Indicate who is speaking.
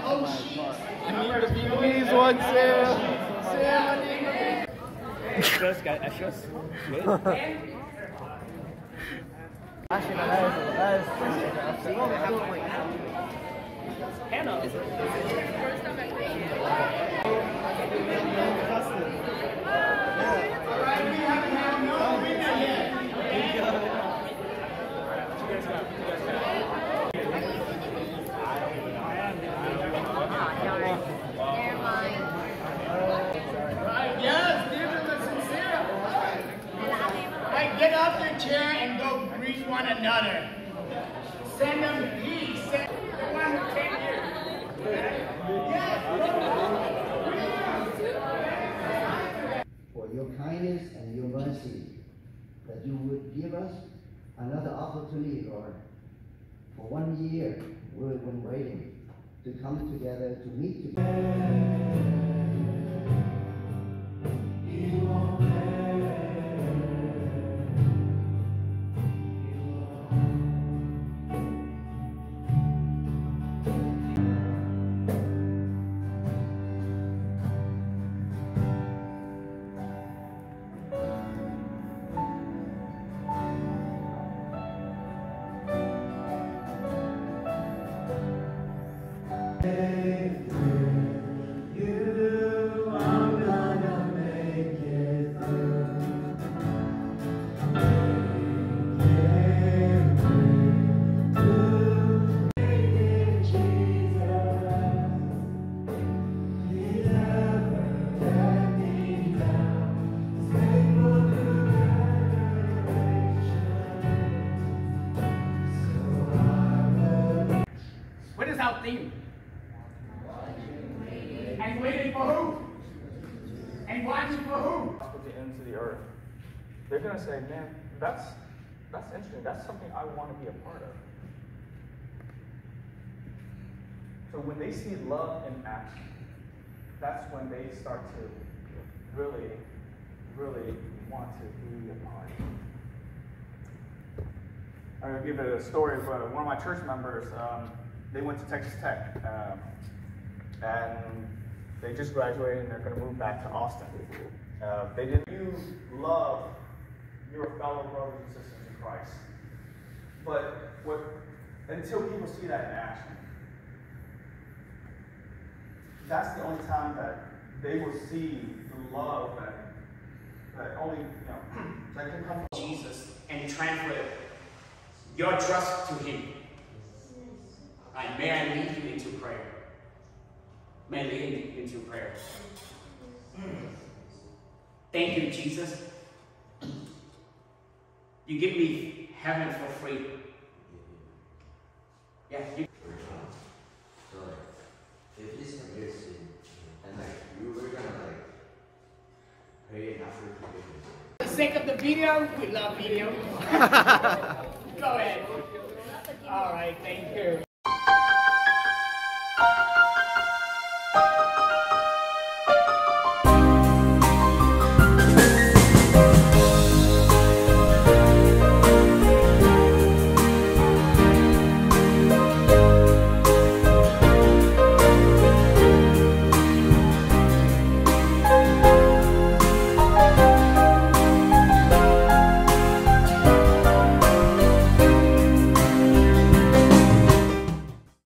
Speaker 1: whole sheet.
Speaker 2: I need the Vietnamese one, Sam. Sam, I need the
Speaker 3: Just got extras. Good. Hannah.
Speaker 1: Yes, chair and go greet one another. Send them peace. Send the one who came here.
Speaker 4: for your kindness and your mercy, that you would give us another opportunity, Lord. For one year, we've been waiting to come together, to meet together.
Speaker 1: What is our theme? Waiting for who? And watching for who?
Speaker 3: Put the end to the earth. They're gonna say, man, that's that's interesting. That's something I want to be a part of. So when they see love in action, that's when they start to really, really want to be a part. I'm gonna give a story of uh, one of my church members. Um, they went to Texas Tech, um, and they just graduated, and they're gonna move back to Austin. Uh, they didn't. You love your fellow brothers and sisters in Christ, but what until people see that in action, that's the only time that they will see the love that that only you know that can come from
Speaker 1: Jesus and transfer your trust to Him. And may I lead you into prayer. May lead into prayer. Mm. Thank you, Jesus. You give me heaven for free. Yeah, you
Speaker 5: So if your sin, and like you were gonna like pray and forgiveness.
Speaker 1: For the sake of the video, we love video. Go ahead. All right, thank you.